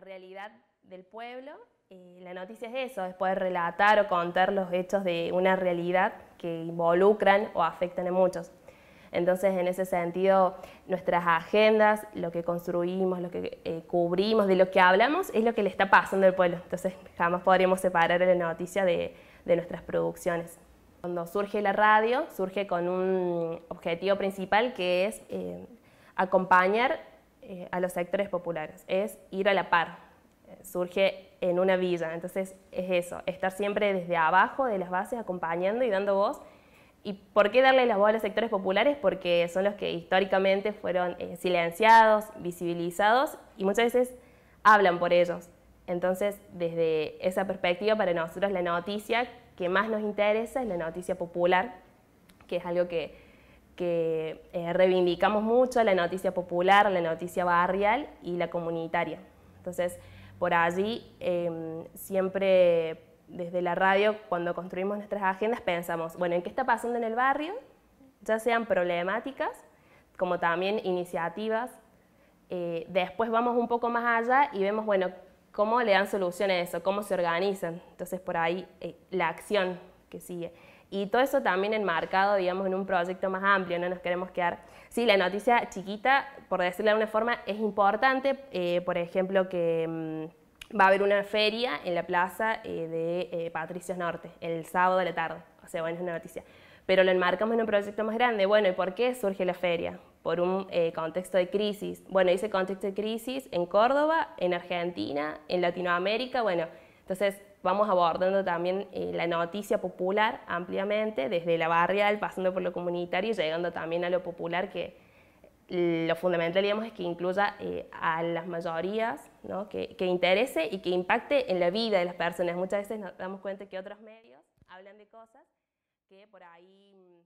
realidad del pueblo. Eh, la noticia es eso, es poder relatar o contar los hechos de una realidad que involucran o afectan a muchos. Entonces, en ese sentido, nuestras agendas, lo que construimos, lo que eh, cubrimos, de lo que hablamos, es lo que le está pasando al pueblo. Entonces, jamás podríamos separar la noticia de, nuestras producciones. Cuando surge la radio, surge con un objetivo principal que es eh, acompañar eh, a los sectores populares, es ir a la par. surge en una villa, entonces es eso, estar siempre desde abajo de las bases acompañando y dando voz ¿Y por qué darle la voz a los sectores populares? Porque son los que históricamente fueron eh, silenciados, visibilizados y muchas veces hablan por ellos. Entonces, desde esa perspectiva, para nosotros la noticia que más nos interesa es la noticia popular, que es algo que, que eh, reivindicamos mucho, la noticia popular, la noticia barrial y la comunitaria. Entonces, por allí em, siempre desde la radio, cuando construimos nuestras agendas, pensamos, bueno, ¿en qué está pasando en el barrio? Ya sean problemáticas, como también iniciativas. Eh, después vamos un poco más allá y vemos, bueno, cómo le dan solución a eso, cómo se organizan. Entonces, por ahí, eh, la acción que sigue. Y todo eso también enmarcado, digamos, en un proyecto más amplio, no nos queremos quedar... Sí, la noticia chiquita, por decirlo de alguna forma, es importante, eh, por ejemplo, que... Mm, va a haber una feria en la plaza eh, de eh, Patricios Norte, el sábado de la tarde. O sea, bueno, es una noticia. Pero lo enmarcamos en un proyecto más grande. Bueno, ¿y por qué surge la feria? Por un eh, contexto de crisis. Bueno, ese contexto de crisis en Córdoba, en Argentina, en Latinoamérica. Bueno, entonces vamos abordando también la noticia popular ampliamente, desde la barrial, pasando por lo comunitario y llegando también a lo popular que lo fundamental, digamos, es que incluya eh, a las mayorías, ¿no? que, que, interese y que impacte en la vida de las personas. Muchas veces nos damos cuenta que otros medios hablan de cosas que por ahí